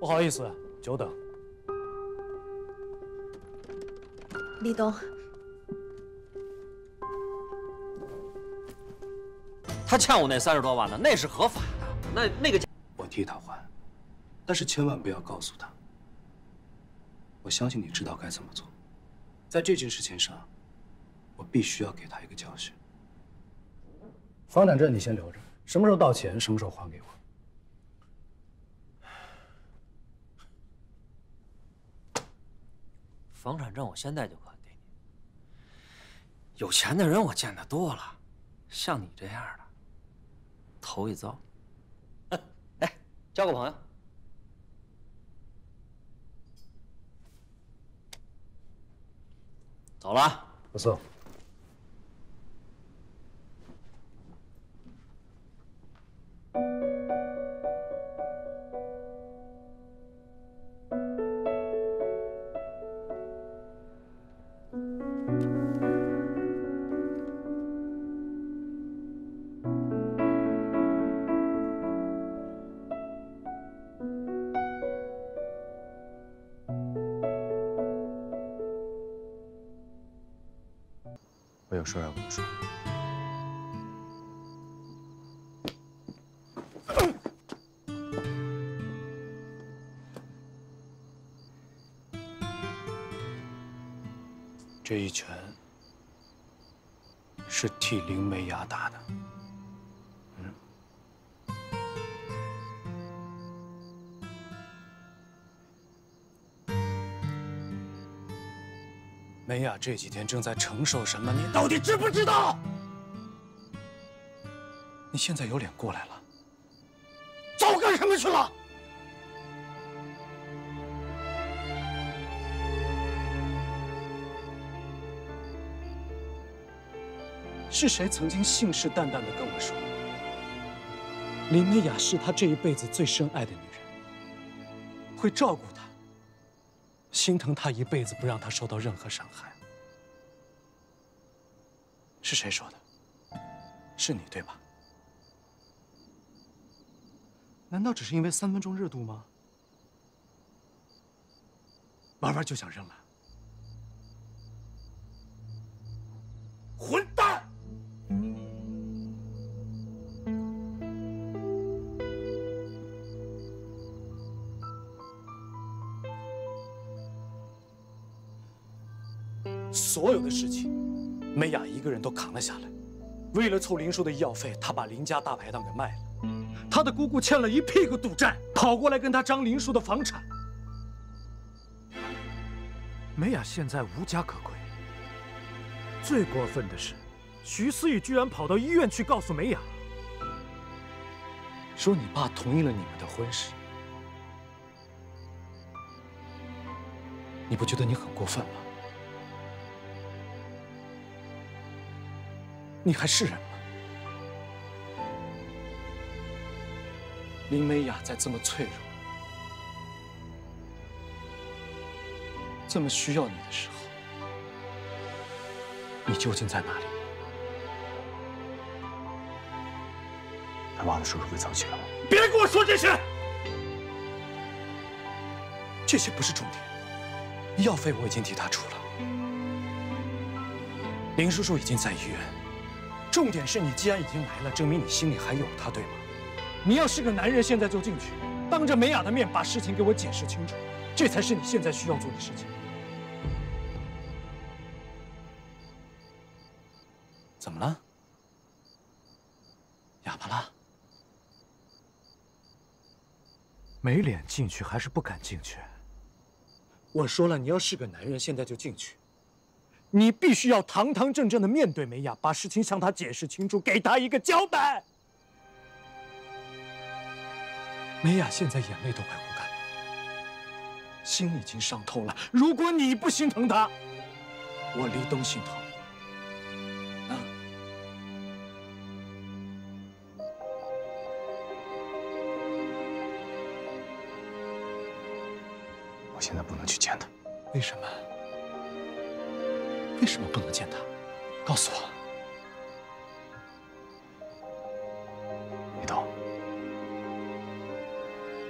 不好意思，久等。李东，他欠我那三十多万呢，那是合法的。那那个，我替他还，但是千万不要告诉他。我相信你知道该怎么做，在这件事情上，我必须要给他一个教训。房产证你先留着，什么时候到钱，什么时候还给我。房产证我现在就可给你。有钱的人我见得多了，像你这样的，头一遭。哎，交个朋友。走了。不送。美雅这几天正在承受什么？你到底知不知道？你现在有脸过来了？早干什么去了？是谁曾经信誓旦旦的跟我说，林美雅是他这一辈子最深爱的女人，会照顾她，心疼她一辈子，不让她受到任何伤害？是谁说的？是你对吧？难道只是因为三分钟热度吗？玩玩就想扔了？混蛋！所有的事情，美雅一个人都扛了下来。为了凑林叔的医药费，她把林家大排档给卖了。她的姑姑欠了一屁股赌债，跑过来跟她张林叔的房产。美雅现在无家可归。最过分的是，徐思雨居然跑到医院去告诉美雅，说你爸同意了你们的婚事。你不觉得你很过分吗？你还是人吗？林美雅在这么脆弱、这么需要你的时候，你究竟在哪里？他忘了叔叔被藏起来了？别跟我说这些，这些不是重点。医药费我已经替他出了，林叔叔已经在医院。重点是你既然已经来了，证明你心里还有他，对吗？你要是个男人，现在就进去，当着美雅的面把事情给我解释清楚，这才是你现在需要做的事情。怎么了？哑巴了？没脸进去还是不敢进去？我说了，你要是个男人，现在就进去。你必须要堂堂正正的面对美雅，把事情向她解释清楚，给她一个交代。美雅现在眼泪都快哭干了，心已经伤透了。如果你不心疼她，我黎东心疼。啊！我现在不能去见他，为什么？为什么不能见他？告诉我，李东，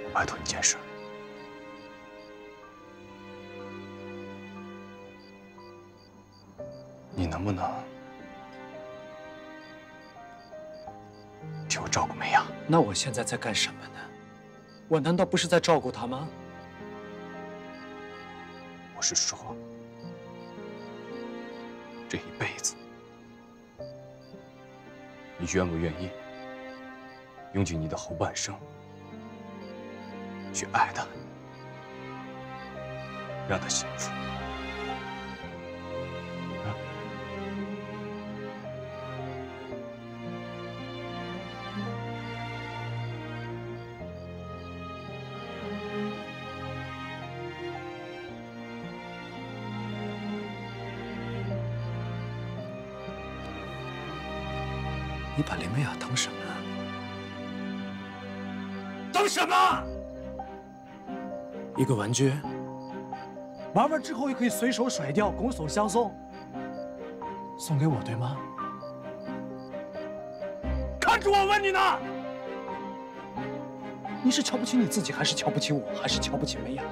我拜托你件事，你能不能替我照顾梅雅？那我现在在干什么呢？我难道不是在照顾她吗？我是说。这一辈子，你愿不愿意用尽你的后半生去爱他，让他幸福？个玩具？玩完之后也可以随手甩掉，拱手相送，送给我，对吗？看着我问你呢！你是瞧不起你自己，还是瞧不起我，还是瞧不起美雅？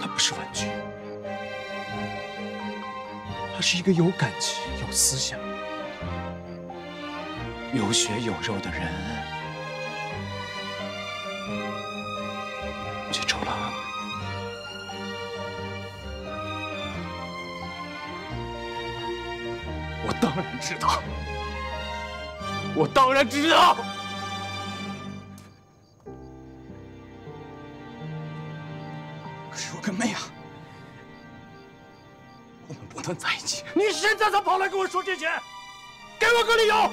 它不是玩具，他是一个有感情、有思想、有血有肉的人。知道，我当然知道。可是我跟妹啊，我们不能在一起。你现在才跑来跟我说这些，给我个理由！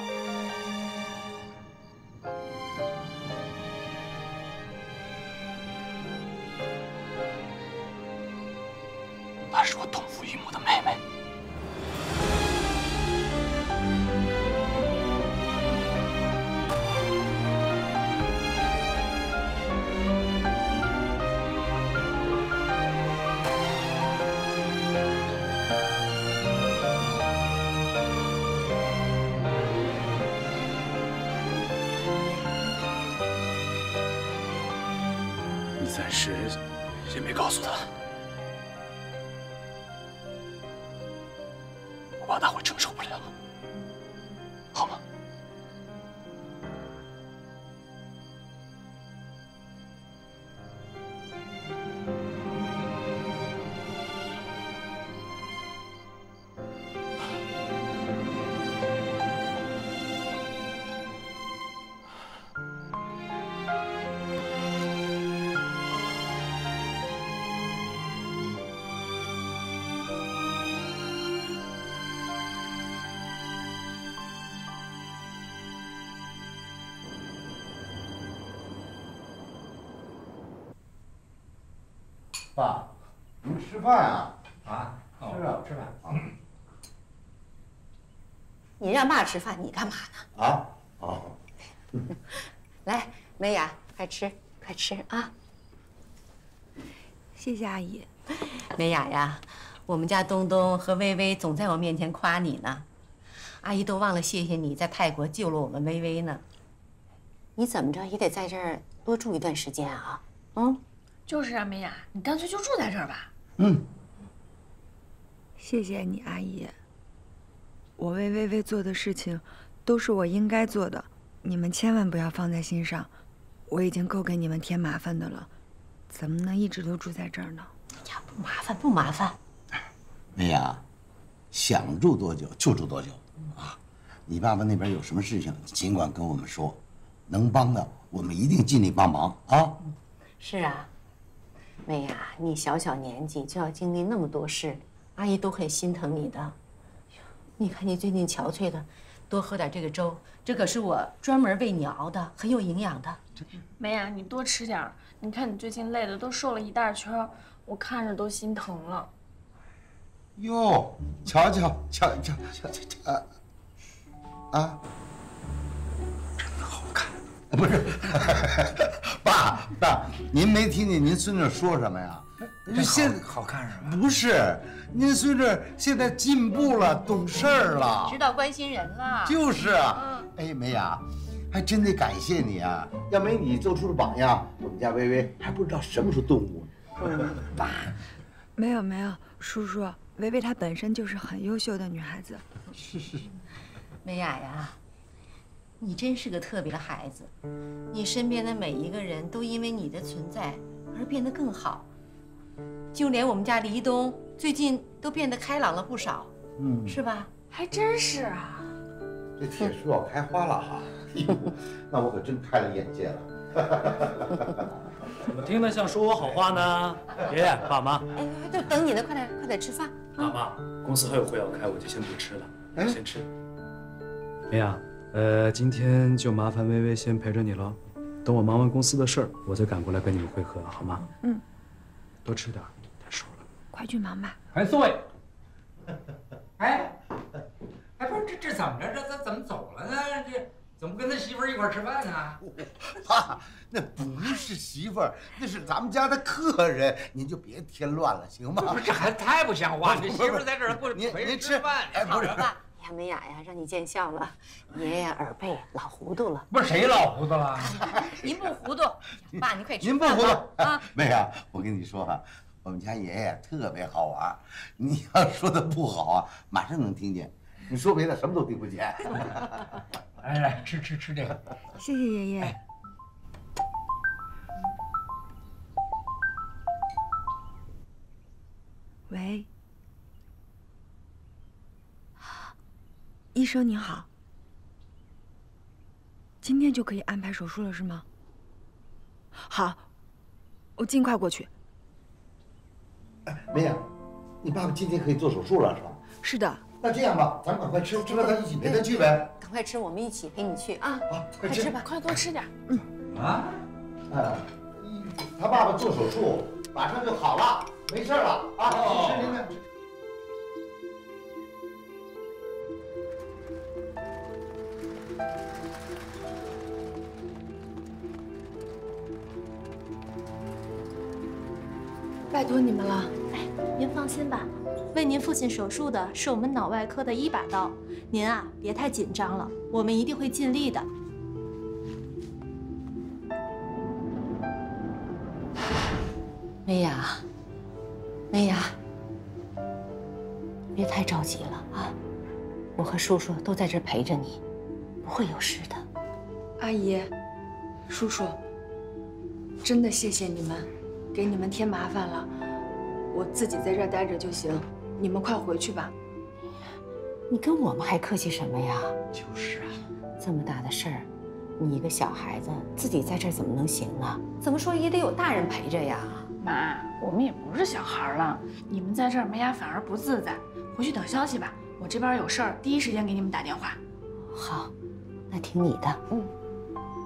吃饭啊？啊，吃啊吃饭。你让爸吃饭，你干嘛呢？啊？哦，来，梅雅，快吃，快吃啊！谢谢阿姨。梅雅呀，我们家东东和微微总在我面前夸你呢，阿姨都忘了谢谢你在泰国救了我们微微呢。你怎么着也得在这儿多住一段时间啊！嗯，就是啊，美雅，你干脆就住在这儿吧。嗯，谢谢你，阿姨。我为微微做的事情，都是我应该做的，你们千万不要放在心上。我已经够给你们添麻烦的了，怎么能一直都住在这儿呢？哎呀，不麻烦，不麻烦。梅雅，想住多久就住多久啊！你爸爸那边有什么事情，尽管跟我们说，能帮的我们一定尽力帮忙啊！是啊，梅呀，你小小年纪就要经历那么多事，阿姨都很心疼你的。你看你最近憔悴的，多喝点这个粥，这可是我专门为你熬的，很有营养的。美雅，你多吃点儿。你看你最近累的都瘦了一大圈，我看着都心疼了。哟，瞧瞧瞧瞧瞧瞧瞧，啊啊！不是，爸爸，您没听见您孙女说什么呀？这现好看是吧？不是，您孙女现在进步了，懂事儿了，知道关心人了。就是啊。哎，梅雅，还真得感谢你啊！要没你做出的榜样，我们家微微还不知道什么是动物。没有没有，叔叔，薇薇她本身就是很优秀的女孩子。是是是。美雅呀，你真是个特别的孩子，你身边的每一个人都因为你的存在而变得更好，就连我们家黎东最近都变得开朗了不少，嗯，是吧？还真是啊。这铁树要开花了哈，那我可真开了眼界了。怎么听得像说我好话呢？爷爷、爸妈，哎，就等你呢，快点，快点吃饭。爸妈，公司还有会要开，我就先不吃了，先吃。梅雅，呃，今天就麻烦微微先陪着你了，等我忙完公司的事儿，我再赶过来跟你们会合，好吗？嗯。多吃点，太瘦了。快去忙吧。哎，四位。哎，哎，不是这这怎么着？这这怎么走了呢？这怎么跟他媳妇儿一块吃饭呢？爸，那不是媳妇儿，那是咱们家的客人，您就别添乱了，行吗？不是，这孩子太不像话！这媳妇儿在这儿过您陪吃饭，哎，不是。呀，美雅呀，让你见笑了。爷爷耳背老糊涂了。不是谁老糊涂了？您不糊涂，爸，您快吃。您不糊涂啊？美雅，我跟你说啊，我们家爷爷特别好玩。你要说的不好啊，马上能听见；你说别的，什么都听不见。来来，吃吃吃这个。谢谢爷爷。喂。医生您好，今天就可以安排手术了是吗？好，我尽快过去。哎，梅雅，你爸爸今天可以做手术了是吧？是的。那这样吧，咱们赶快吃，吃完咱一起陪他去呗。赶快吃，我们一起陪你去啊！好，快吃吧，快多吃点。嗯。啊？哎，他爸爸做手术，马上就好了，没事了啊！吃吃吃。拜托你们了，哎，您放心吧，为您父亲手术的是我们脑外科的一把刀，您啊别太紧张了，我们一定会尽力的。梅雅，梅雅，别太着急了啊，我和叔叔都在这陪着你，不会有事的。阿姨，叔叔，真的谢谢你们。给你们添麻烦了，我自己在这儿待着就行。你们快回去吧。你跟我们还客气什么呀？就是啊，这么大的事儿，你一个小孩子自己在这儿怎么能行啊？怎么说也得有大人陪着呀。妈，我们也不是小孩了，你们在这儿，梅雅反而不自在。回去等消息吧，我这边有事儿，第一时间给你们打电话。好，那听你的。嗯，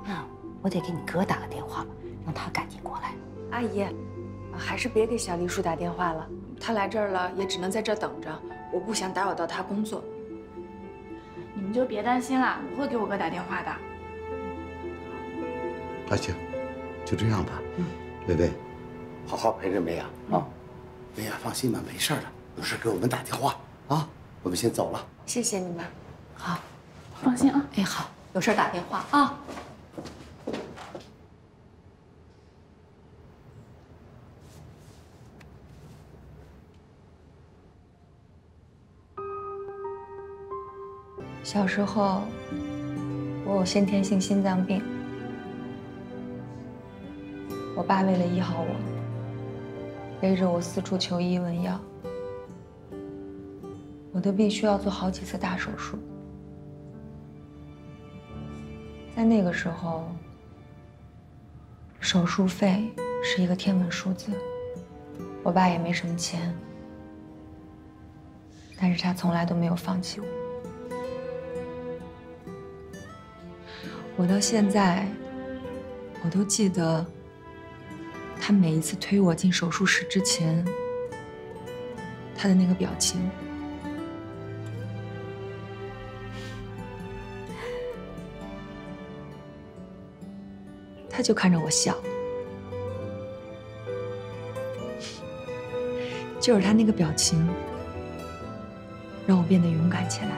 那我得给你哥打个电话吧，让他赶紧过来。阿姨，还是别给小黎叔打电话了。他来这儿了，也只能在这儿等着。我不想打扰到他工作。你们就别担心了，我会给我哥打电话的。那行，就这样吧。嗯，薇薇，好好陪着梅雅啊。梅雅放心吧，没事的。有事给我们打电话啊。我们先走了。谢谢你们。好，放心啊。哎，好，有事打电话啊。小时候，我有先天性心脏病。我爸为了医好我，背着我四处求医问药，我都必须要做好几次大手术。在那个时候，手术费是一个天文数字。我爸也没什么钱，但是他从来都没有放弃我。我到现在，我都记得他每一次推我进手术室之前，他的那个表情。他就看着我笑，就是他那个表情，让我变得勇敢起来，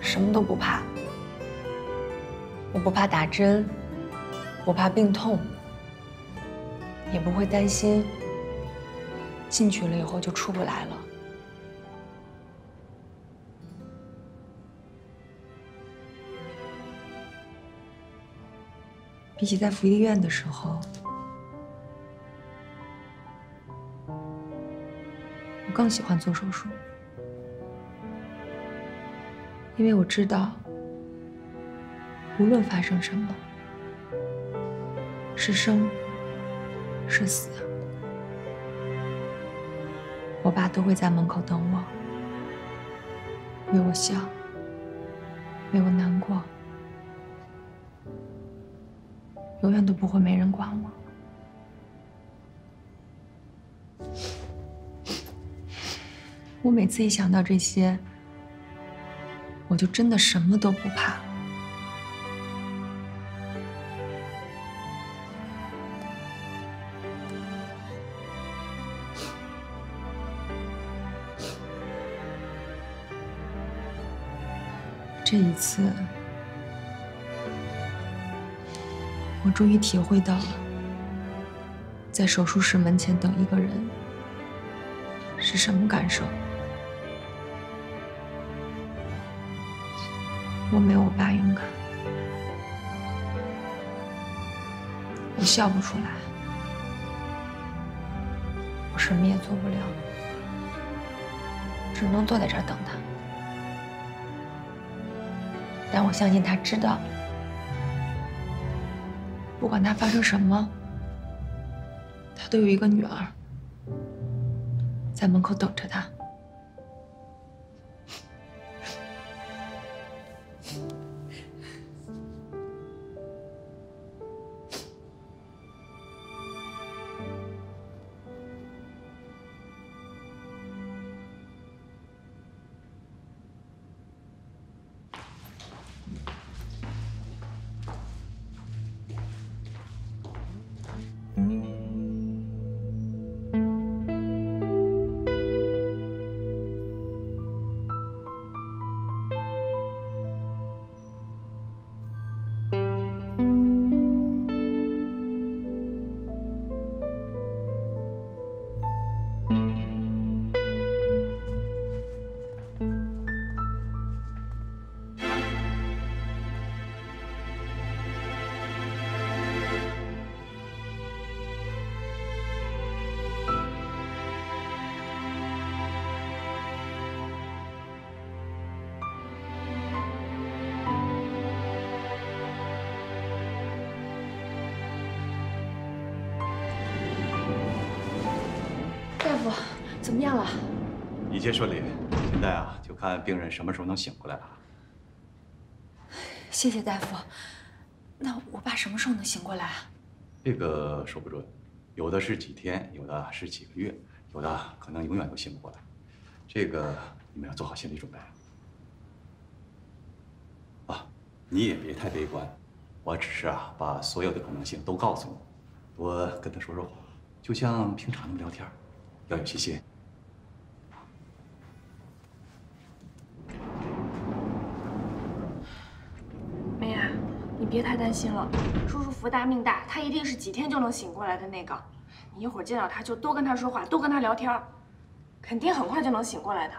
什么都不怕。我不怕打针，不怕病痛，也不会担心进去了以后就出不来了。比起在福利院的时候，我更喜欢做手术，因为我知道，无论发生什么，是生是死，我爸都会在门口等我，为我笑，为我难过。永远都不会没人管我。我每次一想到这些，我就真的什么都不怕。这一次。我终于体会到了，在手术室门前等一个人是什么感受。我没有我爸勇敢，我笑不出来，我什么也做不了，只能坐在这儿等他。但我相信他知道。不管他发生什么，他都有一个女儿在门口等着他。怎么样了？一切顺利，现在啊，就看病人什么时候能醒过来了。谢谢大夫。那我爸什么时候能醒过来啊？这个说不准，有的是几天，有的是几个月，有的可能永远都醒不过来。这个你们要做好心理准备。啊，你也别太悲观，我只是啊，把所有的可能性都告诉你，多跟他说说话，就像平常那么聊天，要有信心。别太担心了，叔叔福大命大，他一定是几天就能醒过来的那个。你一会儿见到他就多跟他说话，多跟他聊天，肯定很快就能醒过来的。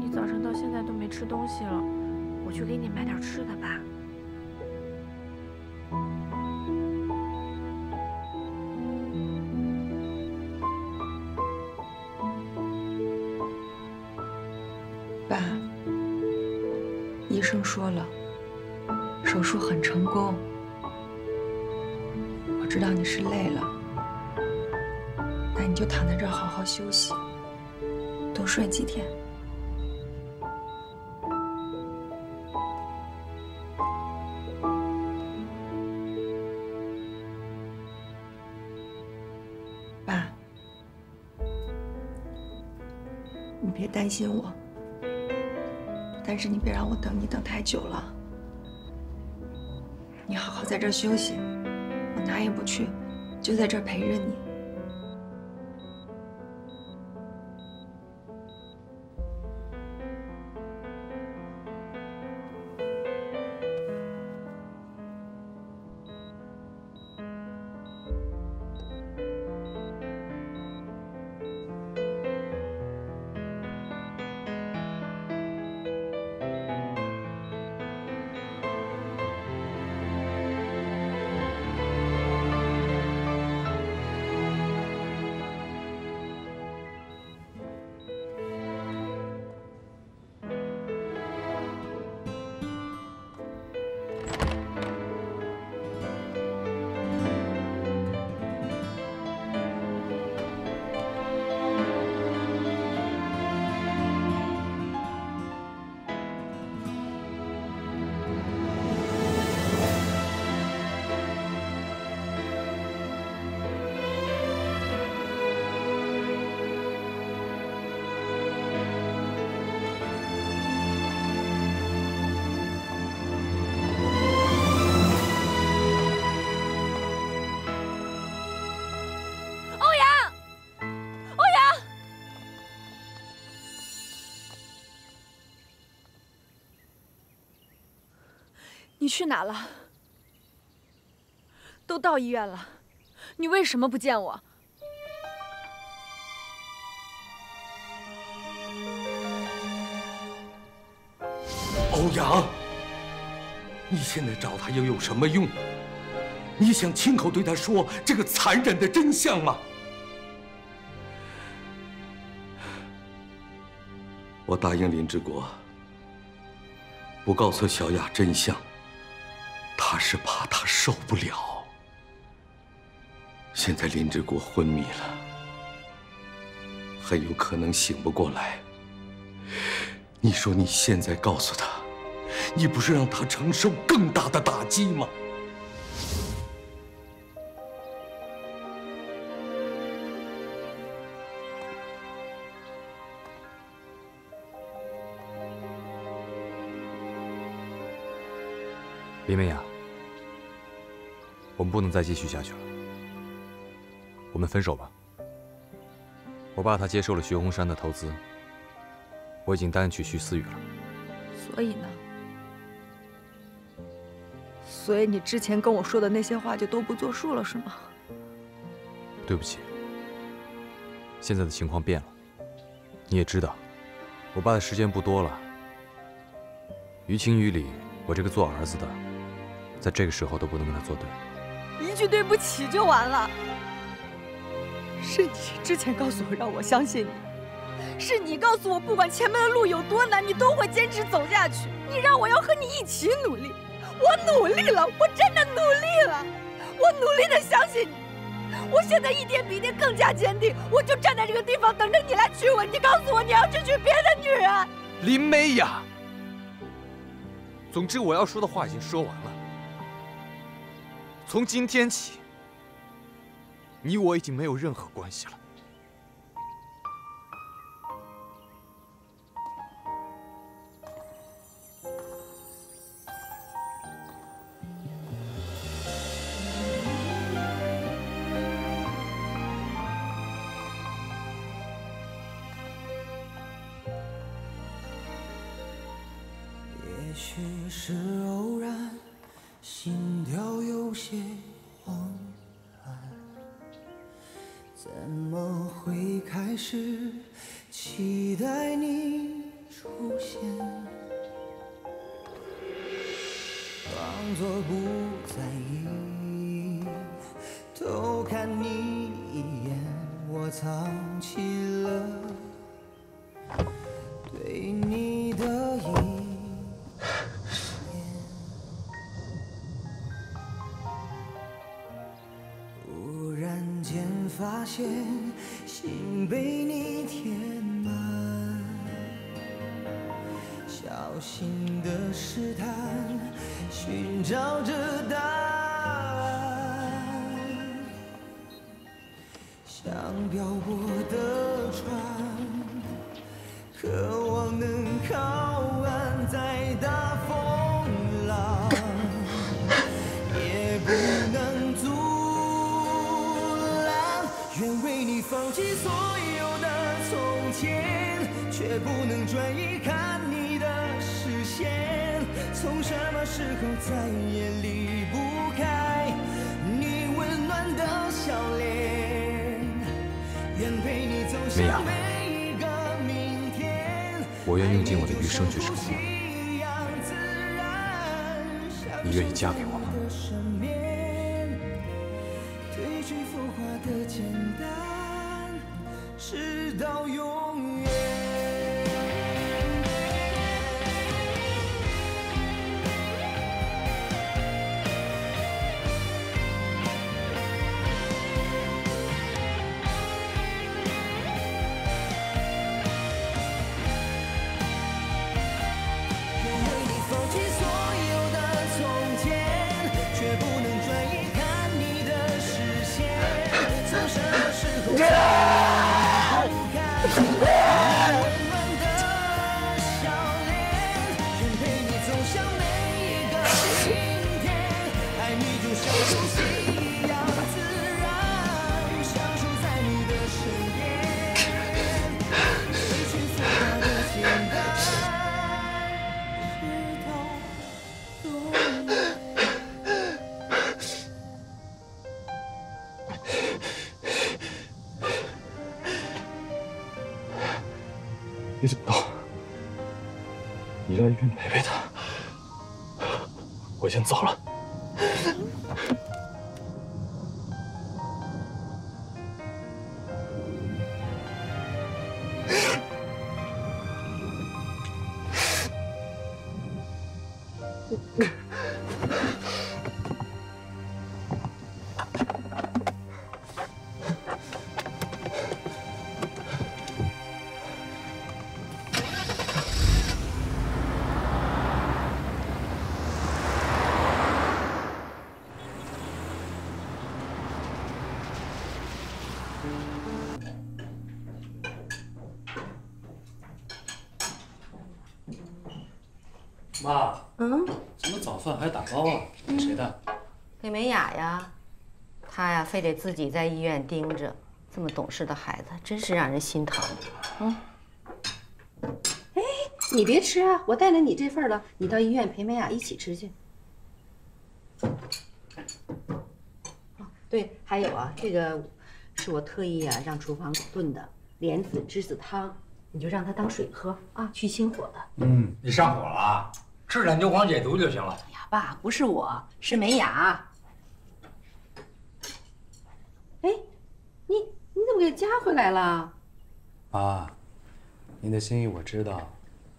你早上到现在都没吃东西了，我去给你买点吃的吧。好休息，多睡几天。爸，你别担心我。但是你别让我等你等太久了，你好好在这休息，我哪也不去，就在这陪着你。你去哪了？都到医院了，你为什么不见我？欧阳，你现在找他又有什么用？你想亲口对他说这个残忍的真相吗？我答应林志国，不告诉小雅真相，他是怕他受不了。现在林志国昏迷了，很有可能醒不过来。你说你现在告诉他？你不是让他承受更大的打击吗？李美雅，我们不能再继续下去了，我们分手吧。我爸他接受了徐洪山的投资，我已经答应娶徐思雨了。所以呢？所以你之前跟我说的那些话就都不作数了，是吗？对不起，现在的情况变了。你也知道，我爸的时间不多了。于情于理，我这个做儿子的，在这个时候都不能跟他作对。一句对不起就完了？是你之前告诉我让我相信你，是你告诉我不管前面的路有多难，你都会坚持走下去。你让我要和你一起努力。我努力了，我真的努力了，我努力的相信你。我现在一天比一天更加坚定，我就站在这个地方等着你来娶我。你告诉我你要去娶别的女人，林美雅。总之，我要说的话已经说完了。从今天起，你我已经没有任何关系了。我愿用尽我的余生去守护你，你愿意嫁给我吗？妈，嗯，怎么早饭还打包啊？谁的？给美雅呀，她呀非得自己在医院盯着，这么懂事的孩子，真是让人心疼。嗯，哎，你别吃啊，我带了你这份了，你到医院陪美雅一起吃去。哦，对，还有啊，这个是我特意啊让厨房炖的莲子栀子汤，你就让它当水喝啊，去心火的。嗯，你上火了，吃点牛黄解毒就行了。哎呀，爸，不是我，是美雅。哎，你你怎么给加回来了？妈，您的心意我知道，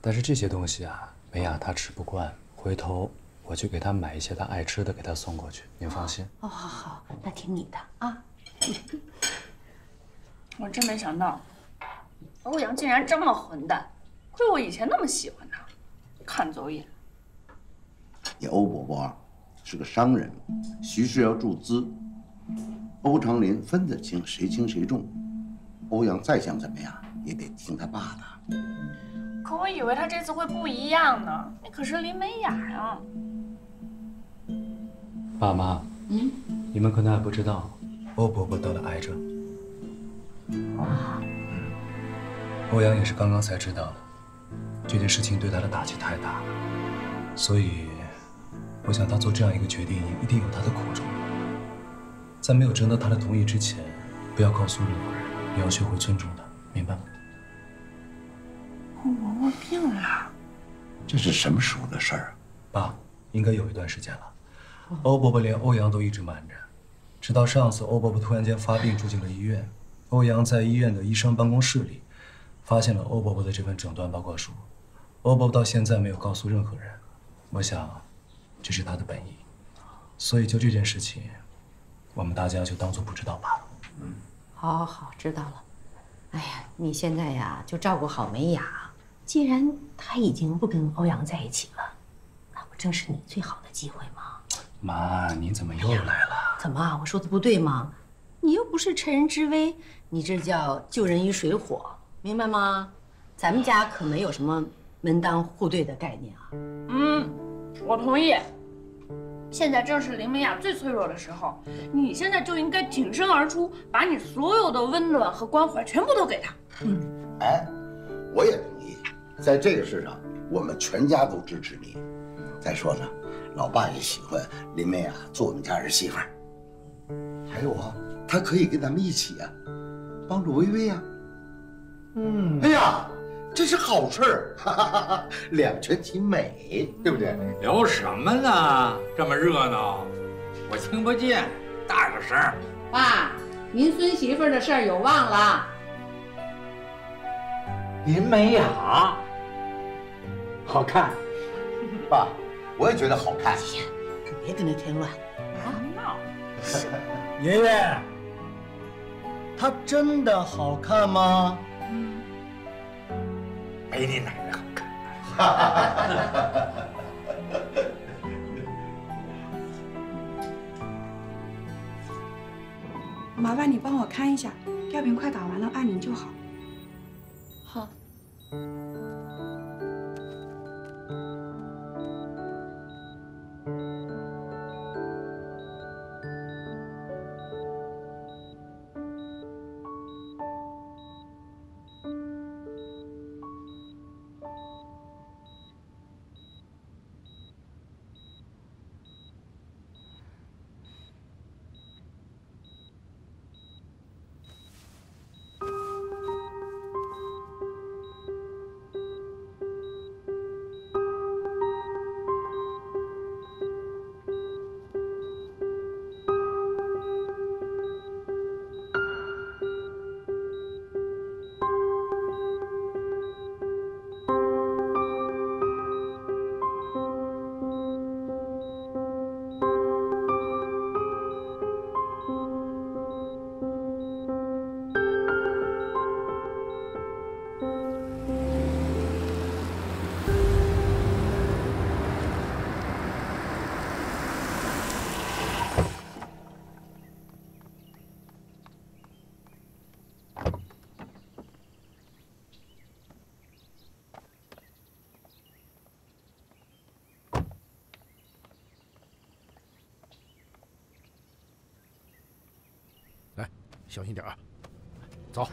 但是这些东西啊，美雅她吃不惯，回头我去给她买一些她爱吃的给她送过去，您放心。哦，好好，那听你的啊。我真没想到，欧阳竟然这么混蛋，亏我以前那么喜欢他，看走眼。你欧伯伯啊是个商人，徐氏要注资，欧长林分得清谁轻谁重。欧阳再想怎么样，也得听他爸的。可我以为他这次会不一样呢，那可是林美雅呀。爸妈，嗯，你们可能还不知道，欧伯伯得了癌症。欧阳也是刚刚才知道的，这件事情对他的打击太大了，所以我想他做这样一个决定，一定有他的苦衷。在没有征得他的同意之前，不要告诉任何人，你要学会尊重他，明白吗？欧伯伯病了，这是什么时候的事儿啊？爸，应该有一段时间了。欧伯伯连欧阳都一直瞒着，直到上次欧伯伯突然间发病住进了医院，欧阳在医院的医生办公室里发现了欧伯伯的这份诊断报告书，欧伯伯到现在没有告诉任何人。我想，这是他的本意，所以就这件事情，我们大家就当做不知道罢了。嗯，好，好，好，知道了。哎呀，你现在呀就照顾好美雅，既然她已经不跟欧阳在一起了，那不正是你最好的机会吗？妈，你怎么又来了？怎么，我说的不对吗？你又不是趁人之危，你这叫救人于水火，明白吗？咱们家可没有什么门当户对的概念啊。嗯，我同意。现在正是林美雅最脆弱的时候，你现在就应该挺身而出，把你所有的温暖和关怀全部都给她。嗯，哎，我也同意，在这个事上，我们全家都支持你。再说了，老爸也喜欢林美雅做我们家儿媳妇儿。还有啊，她可以跟咱们一起啊，帮助薇薇啊。嗯，哎呀，这是好事儿，哈哈哈哈两全其美，对不对？聊什么呢？这么热闹，我听不见，大点声。爸，您孙媳妇的事儿有望了？林美雅，好看。爸，我也觉得好看。可别跟他添乱啊！闹。爷爷，她真的好看吗？没你奶奶好看。麻烦你帮我看一下，药瓶快打完了，按铃就好。好。小心点啊！走，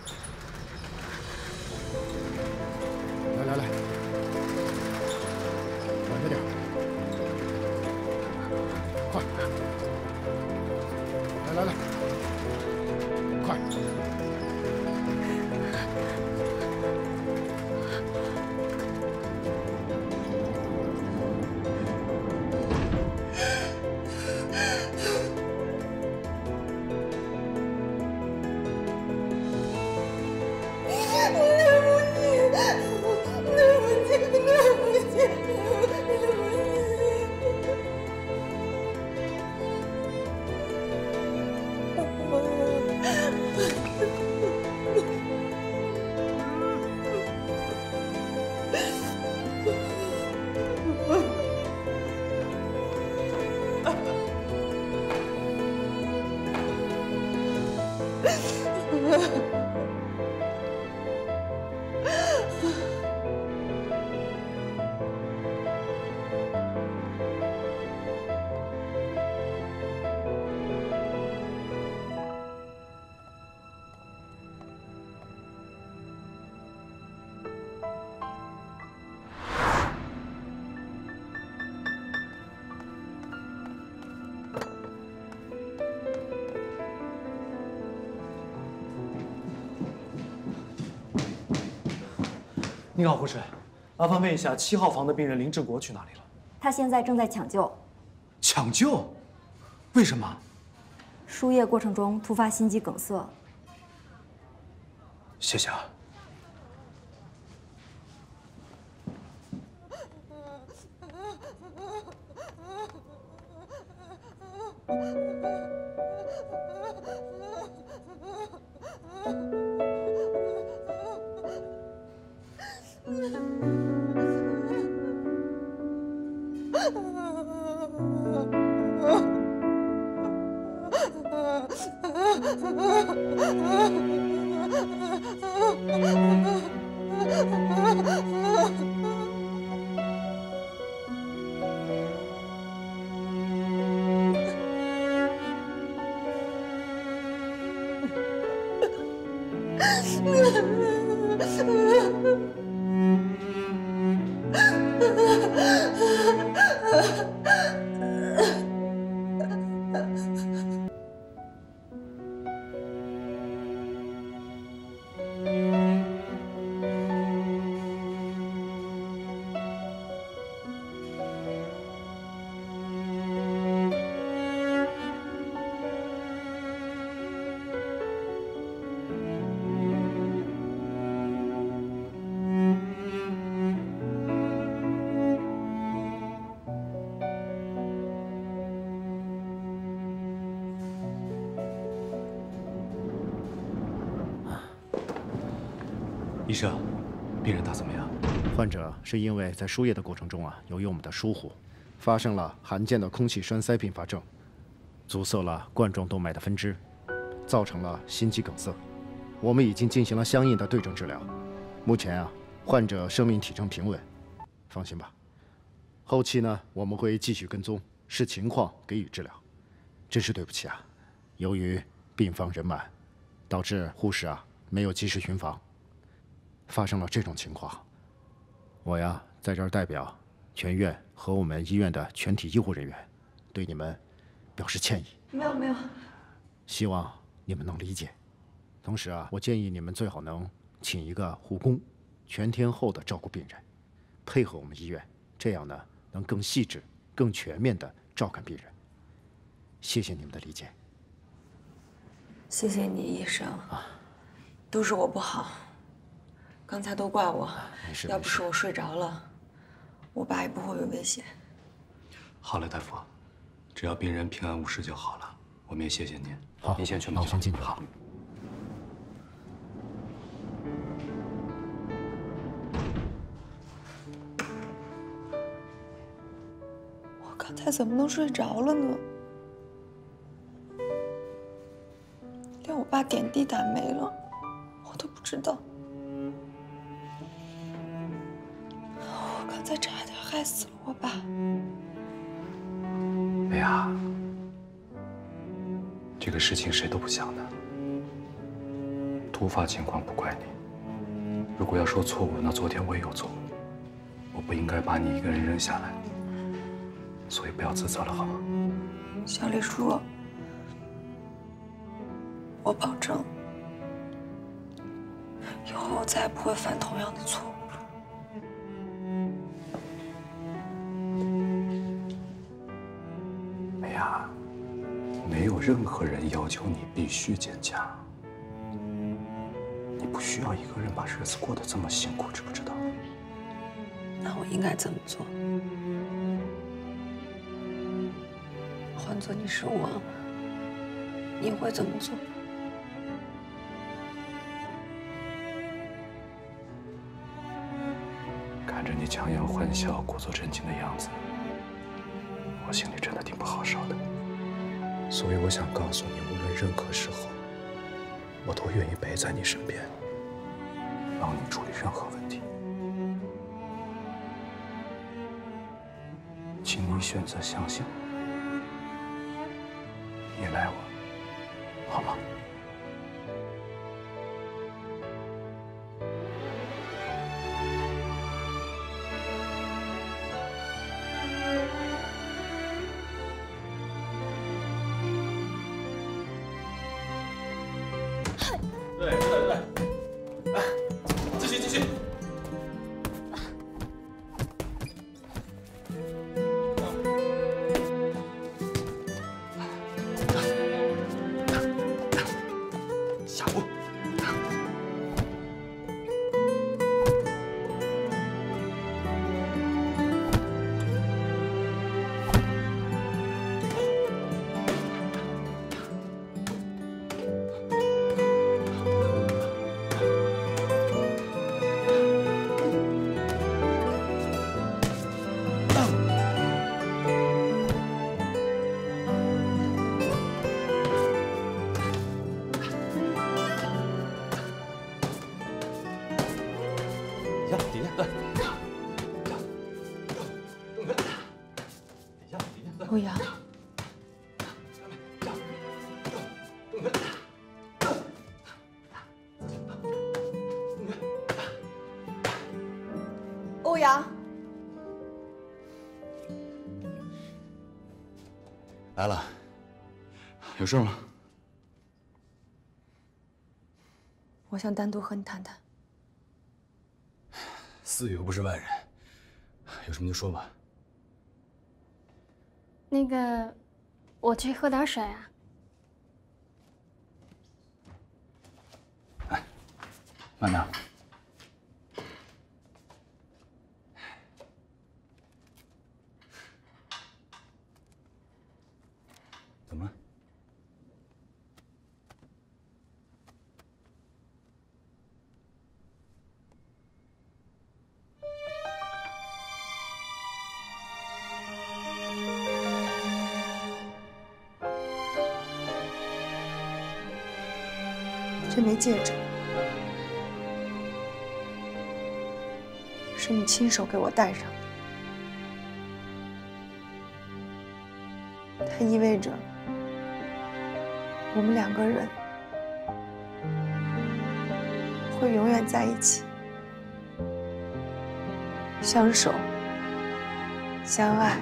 你好，护士，麻烦问一下，七号房的病人林志国去哪里了？他现在正在抢救。抢救？为什么？输液过程中突发心肌梗塞。谢谢啊。患者是因为在输液的过程中啊，由于我们的疏忽，发生了罕见的空气栓塞并发症，阻塞了冠状动脉的分支，造成了心肌梗塞。我们已经进行了相应的对症治疗，目前啊，患者生命体征平稳，放心吧。后期呢，我们会继续跟踪，视情况给予治疗。真是对不起啊，由于病房人满，导致护士啊没有及时巡房。发生了这种情况，我呀在这儿代表全院和我们医院的全体医护人员，对你们表示歉意。没有没有，希望你们能理解。同时啊，我建议你们最好能请一个护工，全天候的照顾病人，配合我们医院，这样呢能更细致、更全面的照看病人。谢谢你们的理解。谢谢你，医生。都是我不好。刚才都怪我，要不是我睡着了，我爸也不会有危险。好了，大夫，只要病人平安无事就好了。我们也谢谢您。好，您先去吧。我先进去。好。我刚才怎么能睡着了呢？连我爸点滴打没了，我都不知道。再差点害死了我爸，梅雅，这个事情谁都不想的，突发情况不怪你。如果要说错误，那昨天我也有错误。我不应该把你一个人扔下来，所以不要自责了，好吗？小李叔，我保证，以后我再也不会犯同样的错误没有任何人要求你必须坚强，你不需要一个人把日子过得这么辛苦，知不知道？那我应该怎么做？换做你是我，你会怎么做？看着你强颜欢笑、故作镇静的样子，我心里真的挺不好受的。所以我想告诉你，无论任何时候，我都愿意陪在你身边，帮你处理任何问题。请你选择相信我，事吗？我想单独和你谈谈。思雨又不是外人，有什么就说吧。那个，我去喝点水啊。慢点。怎么了？这枚戒指是你亲手给我戴上的，它意味着我们两个人会永远在一起，相守、相爱。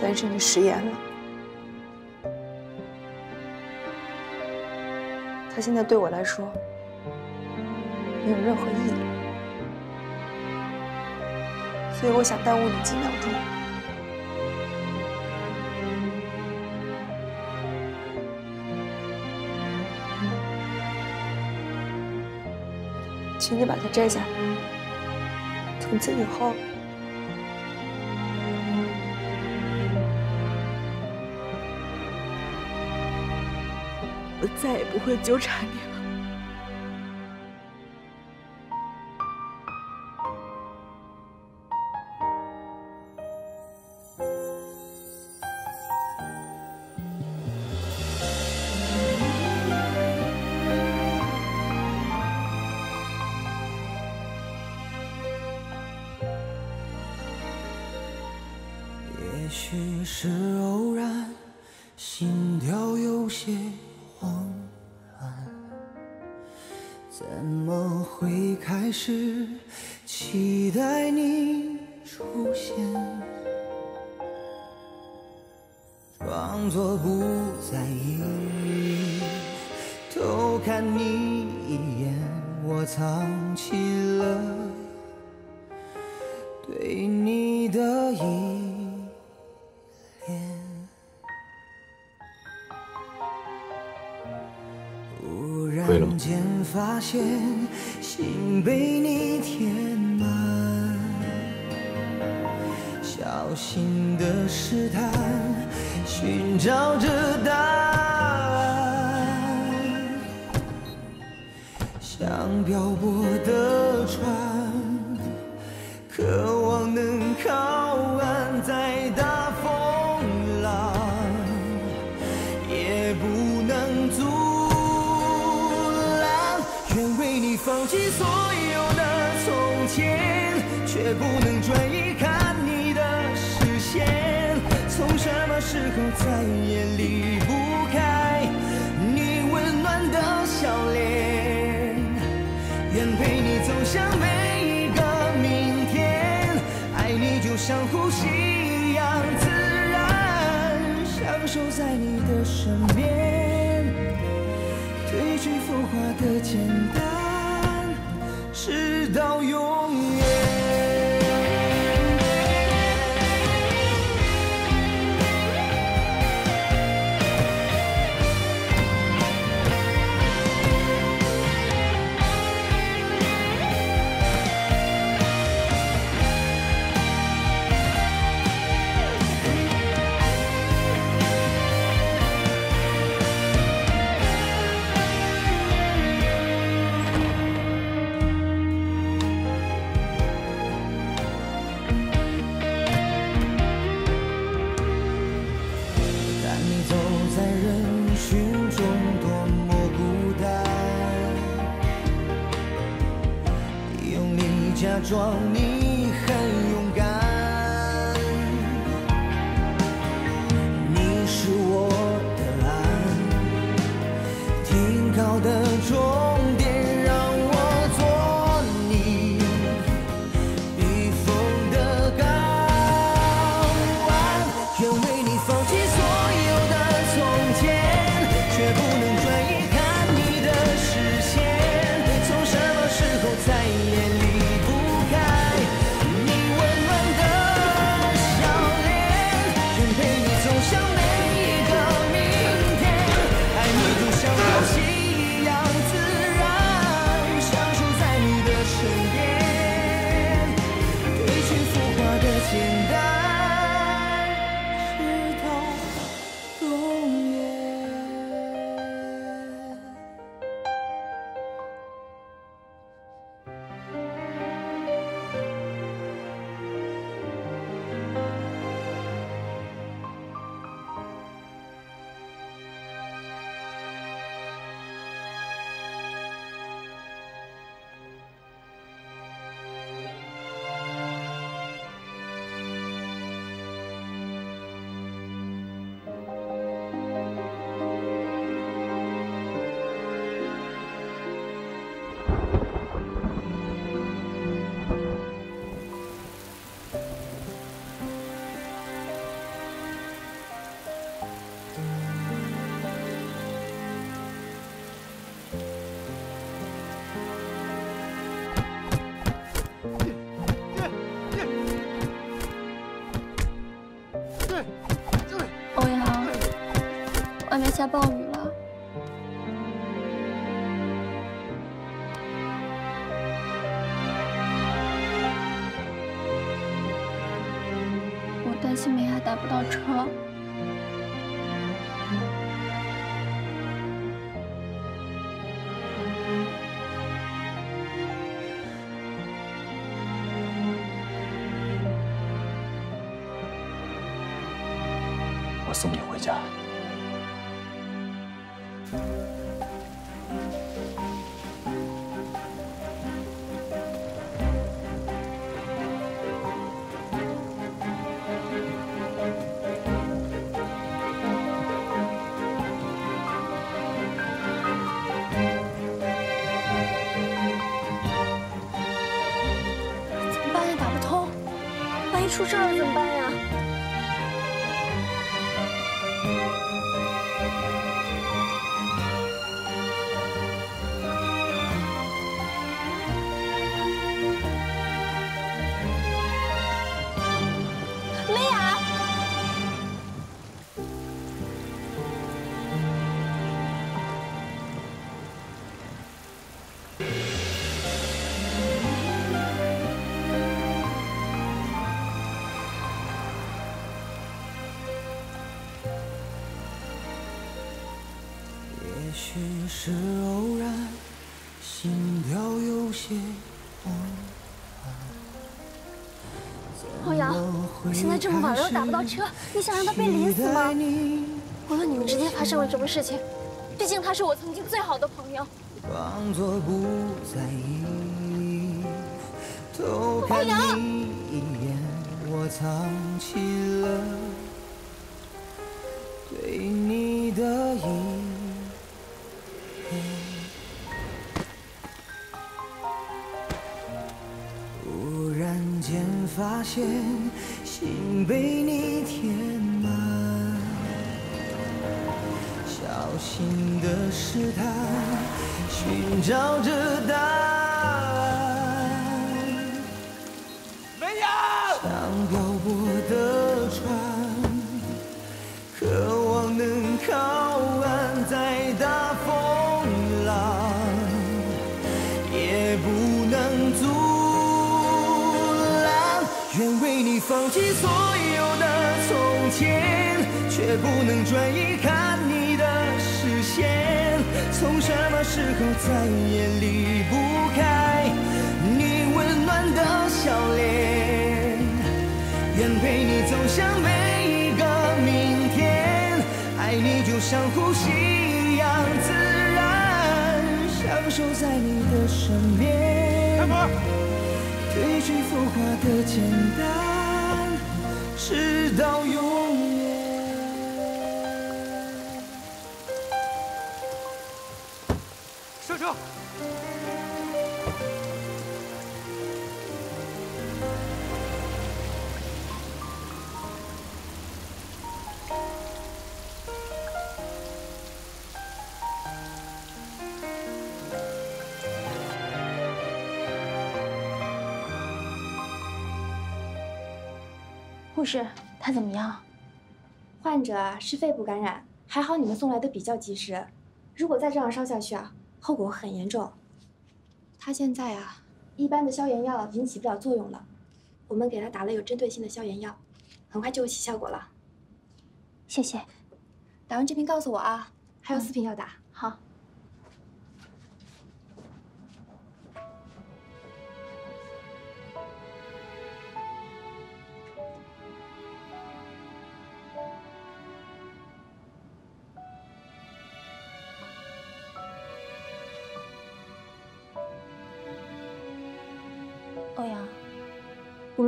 但是你食言了。它现在对我来说没有任何意义，所以我想耽误你几秒钟。请你把它摘下来，从此以后，再也不会纠缠你了。天。忽然间发现心被你填满。小心的试探寻找着答案。像漂泊的船渴望下暴雨。出事了怎么办？现在这么晚了又打不到车，你想让他被淋死吗？无论你们之间发生了什么事情，毕竟他是我曾经最好的朋友。装作不在意，偷看你一眼，我藏起了对你的意。忽然间发现，心被你填满，小心的试探，寻找着答案。前，却不能转移看你的视线。从什么时候再也离不开你温暖的笑脸？愿陪你走向每一个明天，爱你就像呼吸一样自然，享受在你的身边。褪去浮华的简单，直到永士，他怎么样？患者啊是肺部感染，还好你们送来的比较及时。如果再这样烧下去啊，后果很严重。他现在啊，一般的消炎药已经起不了作用了，我们给他打了有针对性的消炎药，很快就会起效果了。谢谢。打完这瓶告诉我啊，还有四瓶要打。好。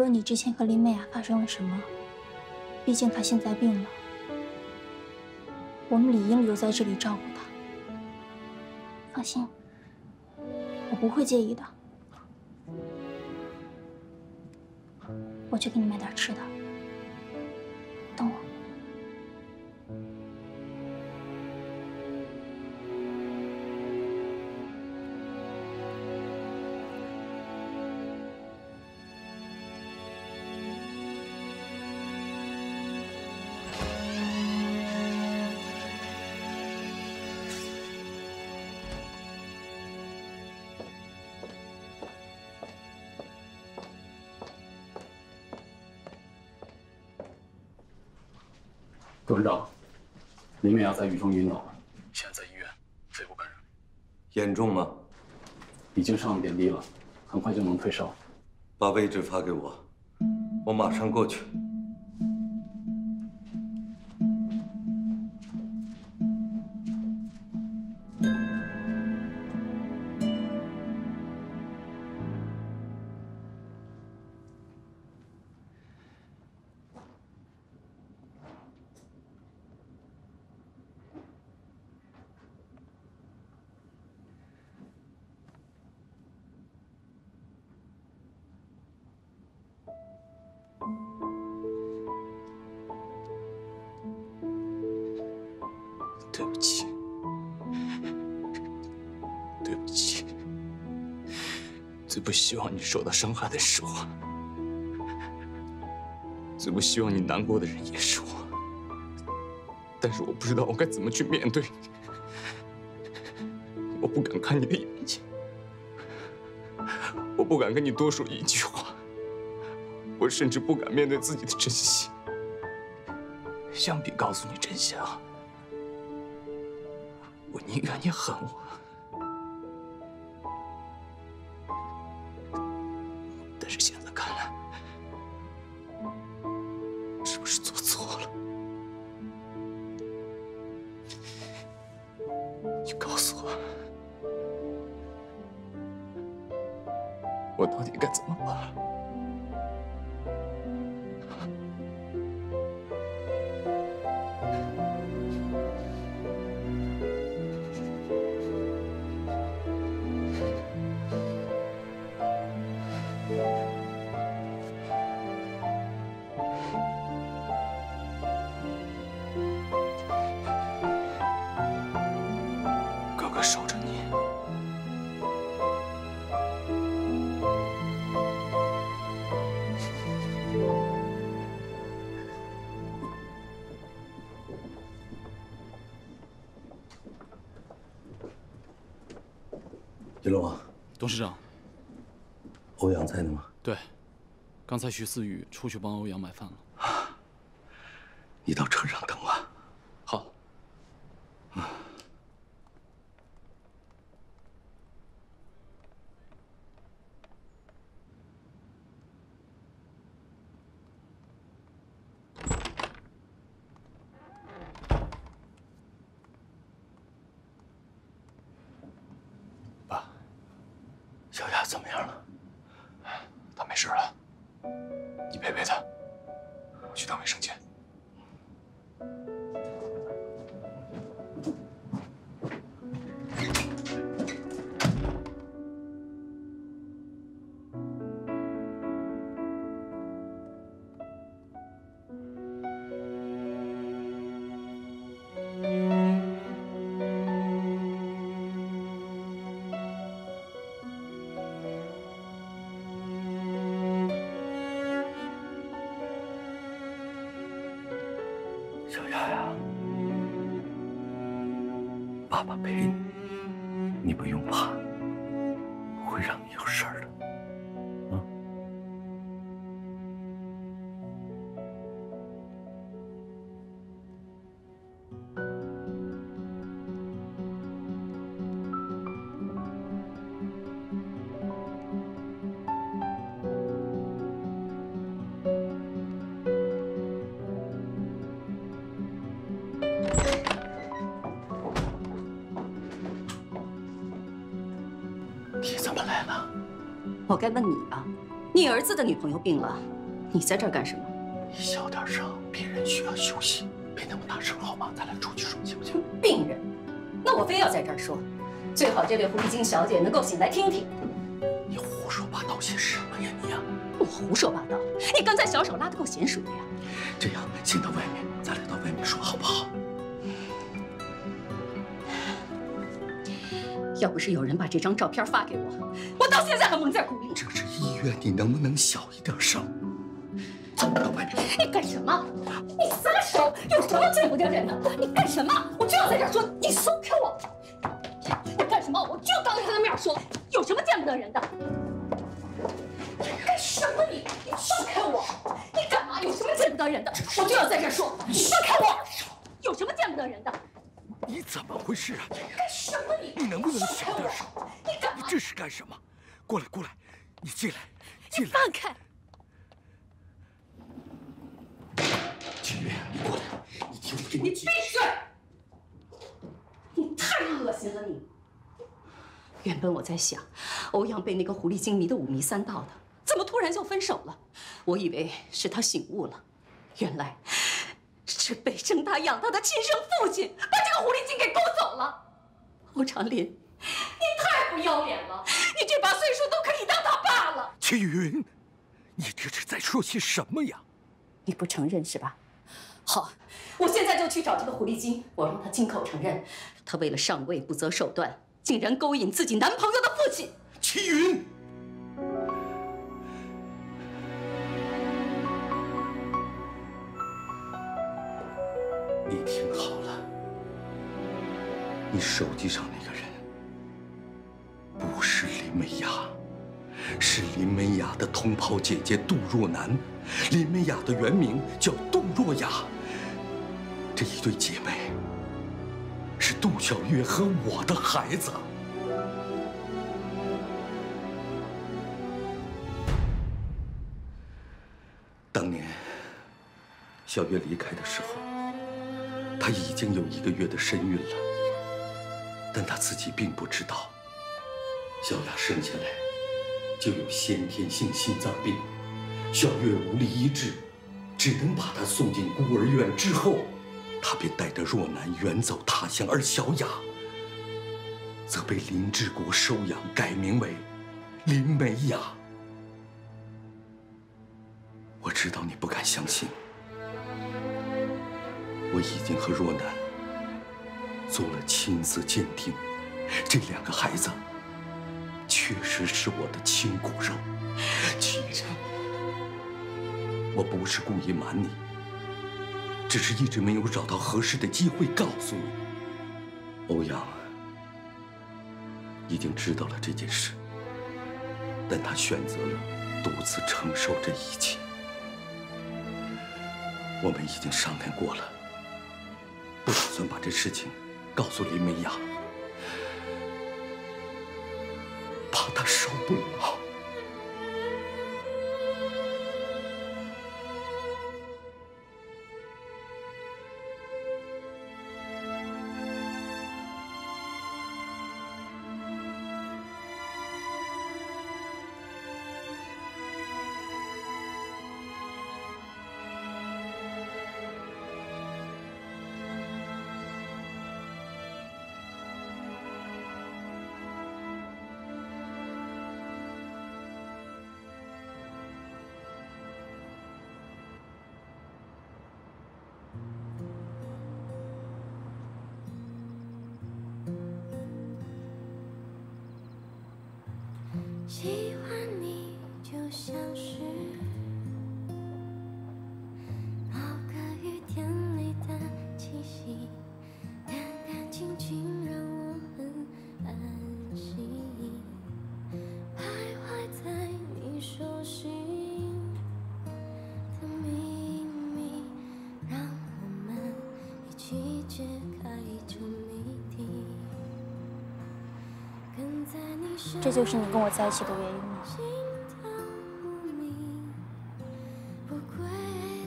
你之前和林美雅发生了什么，毕竟她现在病了，我们理应留在这里照顾她。放心，我不会介意的。我去给你买点吃的，文照，林美雅在雨中晕倒，现在在医院，肺部感染，严重吗？已经上了点滴了，很快就能退烧。把位置发给我，我马上过去。希望你受到伤害的是我，最不希望你难过的人也是我。但是我不知道我该怎么去面对你，我不敢看你的眼睛，我不敢跟你多说一句话，我甚至不敢面对自己的真心。相比告诉你真相，我宁愿你恨我。金龙啊，董事长，欧阳在呢吗？对，刚才徐思雨出去帮欧阳买饭了。你到车上等我。该问你啊，你儿子的女朋友病了，你在这儿干什么？你小点声，病人需要休息，别那么大声好吗？咱俩出去说行不行？病人？那我非要在这儿说，最好这位狐狸精小姐能够醒来听听。你胡说八道些什么呀你呀？我胡说八道？你刚才小手拉得够娴熟的呀。要不是有人把这张照片发给我，我到现在还蒙在鼓里。这是医院，你能不能小一点声？走到外面。你干什么？你撒手！有什么见不得人的？你干什么？我就要在这儿说，你松开我！你干什么？我就当着他的面说，有什么见不得人的？你干什么你？你放开我！你干嘛？有什么见不得人的？我就要在这儿说，你放开我！有什么见不得人的？你怎么回事啊？干什么你？你能不能小点声？你干嘛？你这是干什么？过来，过来，你进来，进来。放开！秦月，你过来，你听我跟你闭嘴！你太恶心了你！原本我在想，欧阳被那个狐狸精迷得五迷三道的，怎么突然就分手了？我以为是他醒悟了，原来是被生他养大的亲生父亲把这个狐狸精给勾走了。欧长林，你太不要脸了！你这把岁数都可以当他爸了。齐云，你这是在说些什么呀？你不承认是吧？好，我现在就去找这个狐狸精，我让她亲口承认，她为了上位不择手段，竟然勾引自己男朋友的父亲。齐云，你手机上那个人不是林美雅，是林美雅的同袍姐姐杜若楠。林美雅的原名叫杜若雅。这一对姐妹是杜小月和我的孩子。当年小月离开的时候，她已经有一个月的身孕了，但她自己并不知道，小雅生下来就有先天性心脏病，小月无力医治，只能把她送进孤儿院。之后，她便带着若楠远走他乡，而小雅则被林志国收养，改名为林美雅。我知道你不敢相信，我已经和若楠做了亲子鉴定，这两个孩子确实是我的亲骨肉。其实我不是故意瞒你，只是一直没有找到合适的机会告诉你。欧阳已经知道了这件事，但他选择了独自承受这一切。我们已经商量过了，不打算把这事情告诉林美雅，怕她受不了。这就是你跟我在一起的原因吗？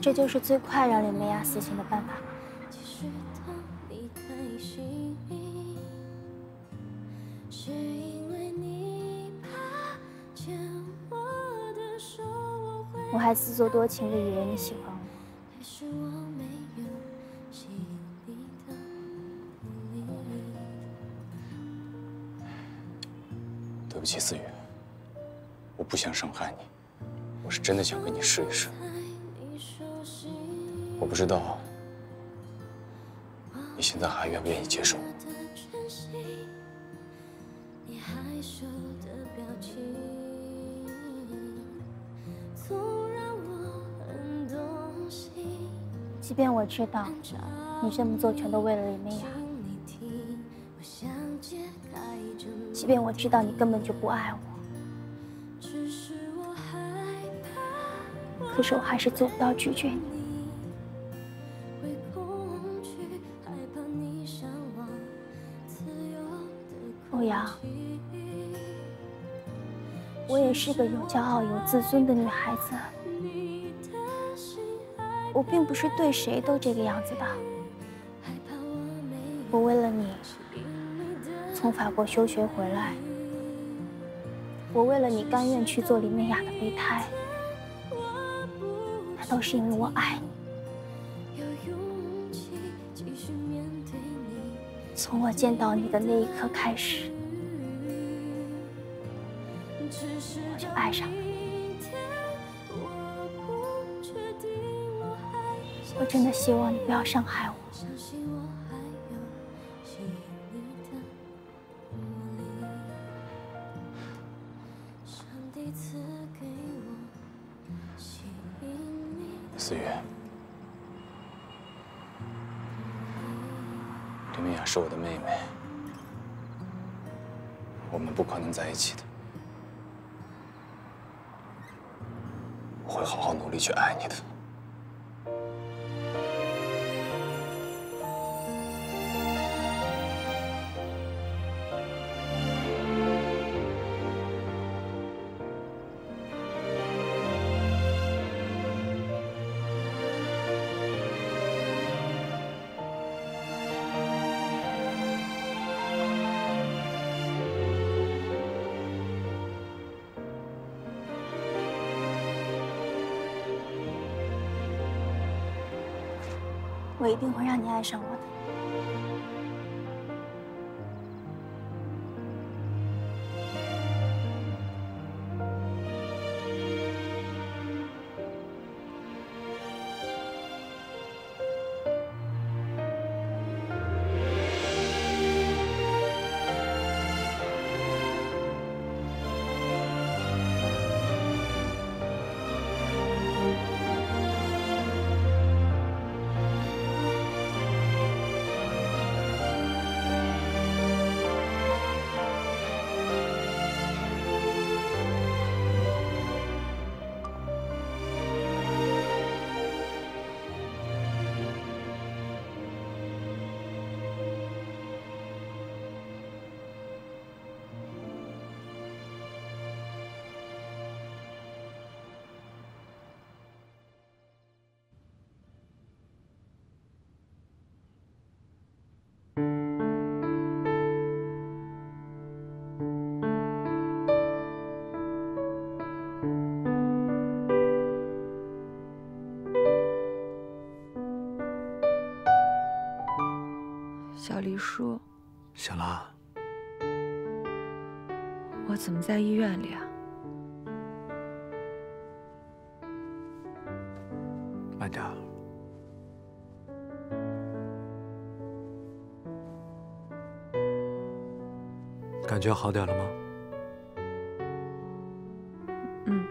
这就是最快让林美雅死心的办法吗？我还自作多情的以为你喜欢想伤害你，我是真的想跟你试一试。我不知道你现在还愿不愿意接受。你害羞的表情，总让我很动心。即便我知道你这么做全都为了林美雅，即便我知道你根本就不爱我，可是我还是做不到拒绝你。欧阳，我也是个有骄傲、有自尊的女孩子，我并不是对谁都这个样子的。我为了你从法国休学回来，我为了你甘愿去做林美雅的备胎，都是因为我爱你。从我见到你的那一刻开始，我就爱上了你。我真的希望你不要伤害我。我一定会让你爱上我。黎叔，小拉，我怎么在医院里啊？慢点。感觉好点了吗？嗯。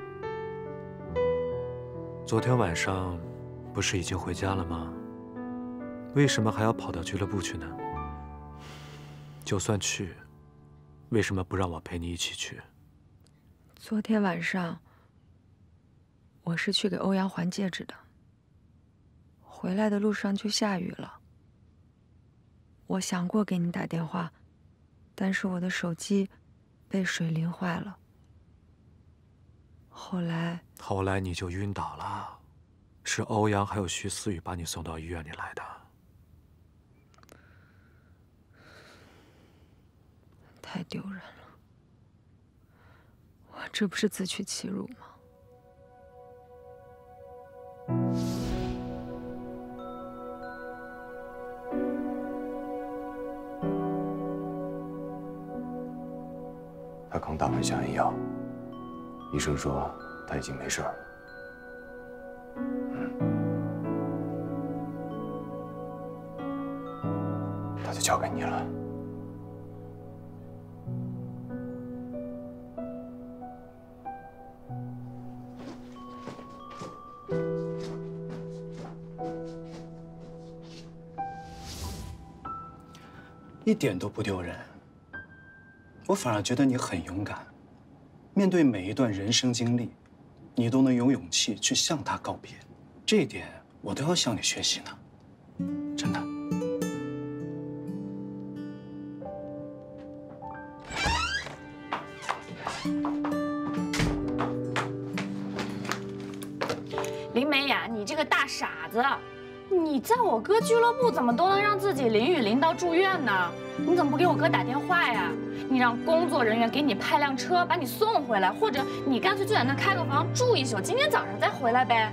昨天晚上不是已经回家了吗？为什么还要跑到俱乐部去呢？就算去，为什么不让我陪你一起去？昨天晚上，我是去给欧阳还戒指的。回来的路上就下雨了。我想过给你打电话，但是我的手机被水淋坏了。后来，后来你就晕倒了，是欧阳还有徐思雨把你送到医院里来的。太丢人了！我这不是自取其辱吗？他刚打完消炎药，医生说他已经没事了。他就交给你了。一点都不丢人，我反而觉得你很勇敢。面对每一段人生经历，你都能有勇气去向他告别，这一点我都要向你学习呢，真的。林美雅，你这个大傻子！你在我哥俱乐部怎么都能让自己淋雨淋到住院呢？你怎么不给我哥打电话呀？你让工作人员给你派辆车把你送回来，或者你干脆就在那开个房住一宿，今天早上再回来呗。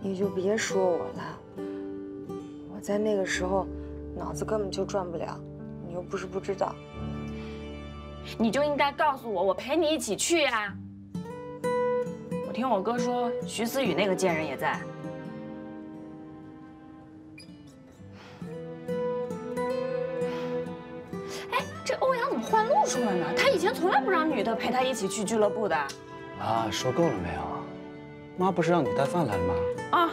你就别说我了，我在那个时候脑子根本就转不了，你又不是不知道。你就应该告诉我，我陪你一起去呀。我听我哥说，徐思雨那个贱人也在。换路数了呢？他以前从来不让女的陪他一起去俱乐部的。妈，说够了没有？妈不是让你带饭来了吗？啊！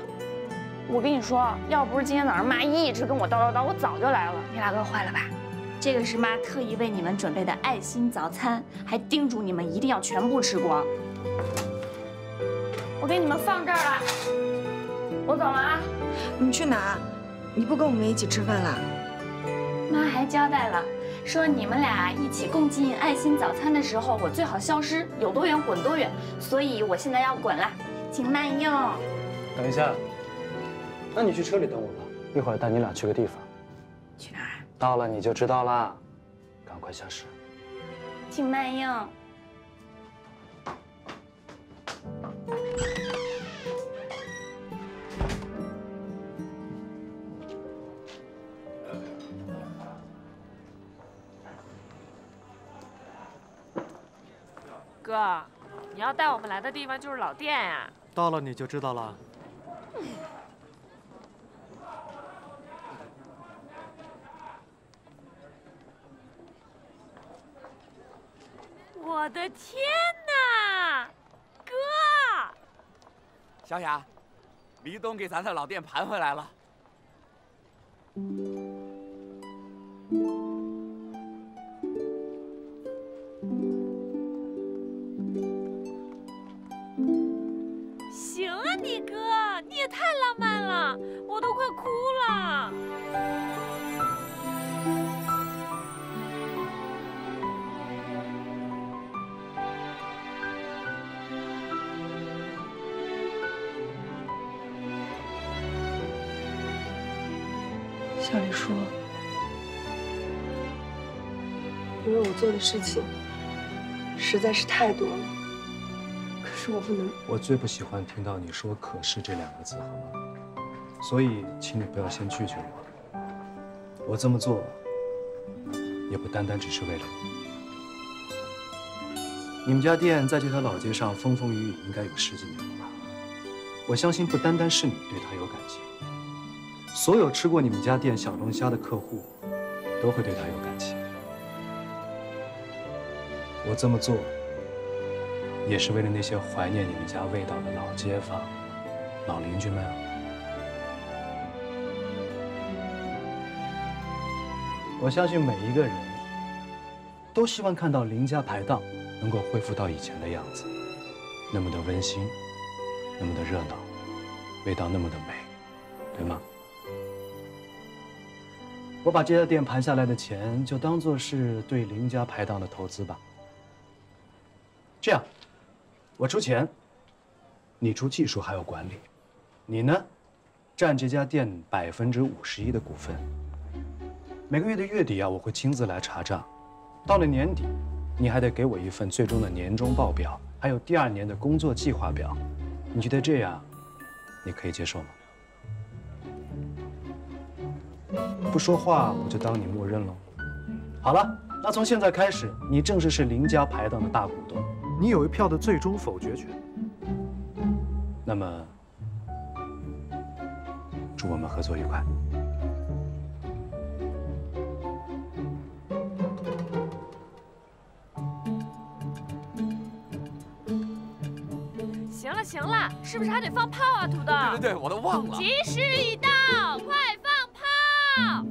我跟你说，要不是今天早上妈一直跟我叨叨叨，我早就来了。你俩饿坏了吧？这个是妈特意为你们准备的爱心早餐，还叮嘱你们一定要全部吃光。我给你们放这儿了，我走了啊。你去哪？你不跟我们一起吃饭了？妈还交代了，说你们俩一起共进爱心早餐的时候，我最好消失，有多远滚多远。所以我现在要滚了，请慢用。等一下，那你去车里等我吧，一会儿带你俩去个地方。去哪儿？到了你就知道了，赶快消失。请慢用。哥，你要带我们来的地方就是老店呀。到了你就知道了。我的天哪，哥！小雅，李东给咱的老店盘回来了。也太浪漫了，我都快哭了。小李叔，因为我做的事情实在是太多了，可我不能。我最不喜欢听到你说“可是”这两个字，好吗？所以，请你不要先拒绝我。我这么做，也不单单只是为了你。你们家店在这条老街上风风雨雨，应该有十几年了吧？我相信，不单单是你对他有感情，所有吃过你们家店小龙虾的客户，都会对他有感情。我这么做，也是为了那些怀念你们家味道的老街坊、老邻居们。我相信每一个人都希望看到林家排档能够恢复到以前的样子，那么的温馨，那么的热闹，味道那么的美，对吗？我把这家店盘下来的钱，就当做是对林家排档的投资吧。这样，我出钱，你出技术还有管理，你呢，占这家店百分之五十一的股份。每个月的月底啊，我会亲自来查账。到了年底，你还得给我一份最终的年终报表，还有第二年的工作计划表。你觉得这样，你可以接受吗？不说话，我就当你默认了。好了，那从现在开始，你正式是林家排档的大股东，你有一票的最终否决权。那么，祝我们合作愉快。行了行了，是不是还得放炮啊，土豆？对对对，我都忘了。吉时已到，快放炮！